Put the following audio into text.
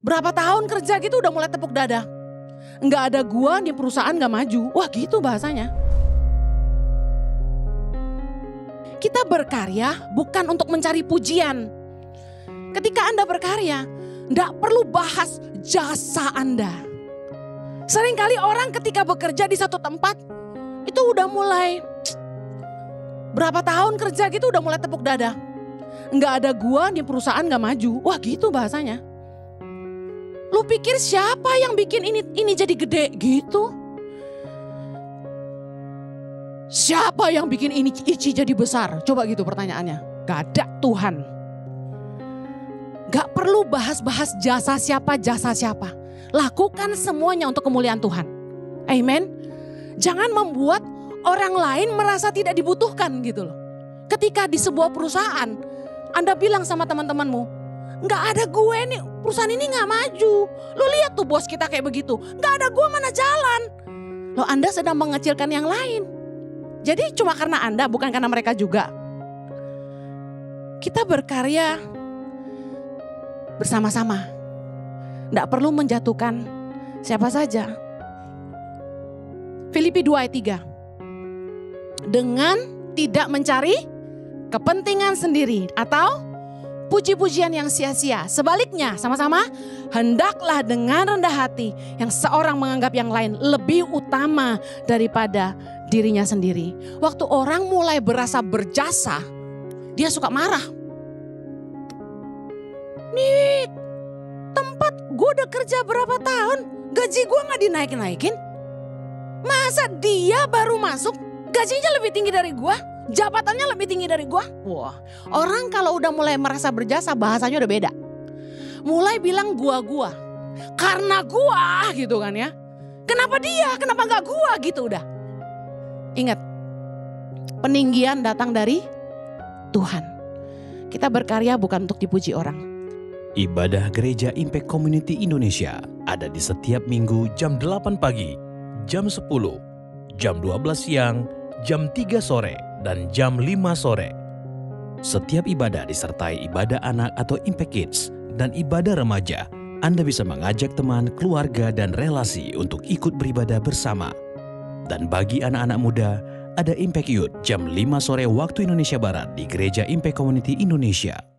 Berapa tahun kerja gitu udah mulai tepuk dada. Nggak ada gua di perusahaan nggak maju. Wah gitu bahasanya. Kita berkarya bukan untuk mencari pujian. Ketika Anda berkarya, nggak perlu bahas jasa Anda. Seringkali orang ketika bekerja di satu tempat, itu udah mulai berapa tahun kerja gitu udah mulai tepuk dada. Nggak ada gua di perusahaan nggak maju. Wah gitu bahasanya. Lu pikir siapa yang bikin ini ini jadi gede gitu? Siapa yang bikin ini Ici jadi besar? Coba gitu pertanyaannya. Gak ada Tuhan. Gak perlu bahas-bahas jasa siapa, jasa siapa. Lakukan semuanya untuk kemuliaan Tuhan. Amen. Jangan membuat orang lain merasa tidak dibutuhkan gitu loh. Ketika di sebuah perusahaan, Anda bilang sama teman-temanmu, nggak ada gue nih, perusahaan ini nggak maju. Lo lihat tuh bos kita kayak begitu, nggak ada gue mana jalan. Lo Anda sedang mengecilkan yang lain. Jadi cuma karena Anda, bukan karena mereka juga. Kita berkarya bersama-sama. Tidak perlu menjatuhkan siapa saja. Filipi 2 ayat 3. Dengan tidak mencari kepentingan sendiri atau puji-pujian yang sia-sia. Sebaliknya, sama-sama, hendaklah dengan rendah hati yang seorang menganggap yang lain lebih utama daripada dirinya sendiri. Waktu orang mulai berasa berjasa, dia suka marah. Nih, tempat gue udah kerja berapa tahun, gaji gue gak dinaikin-naikin. Masa dia baru masuk, gajinya lebih tinggi dari gue? Jabatannya lebih tinggi dari gue? Wah, orang kalau udah mulai merasa berjasa bahasanya udah beda. Mulai bilang gua-gua. Karena gua gitu kan ya. Kenapa dia? Kenapa gak gua gitu udah. Ingat, peninggian datang dari Tuhan. Kita berkarya bukan untuk dipuji orang. Ibadah Gereja Impact Community Indonesia ada di setiap minggu jam 8 pagi, jam 10, jam 12 siang, jam 3 sore, dan jam 5 sore. Setiap ibadah disertai ibadah anak atau Impact Kids dan ibadah remaja. Anda bisa mengajak teman, keluarga, dan relasi untuk ikut beribadah bersama. Dan bagi anak-anak muda, ada Impact Youth jam 5 sore waktu Indonesia Barat di Gereja Impact Community Indonesia.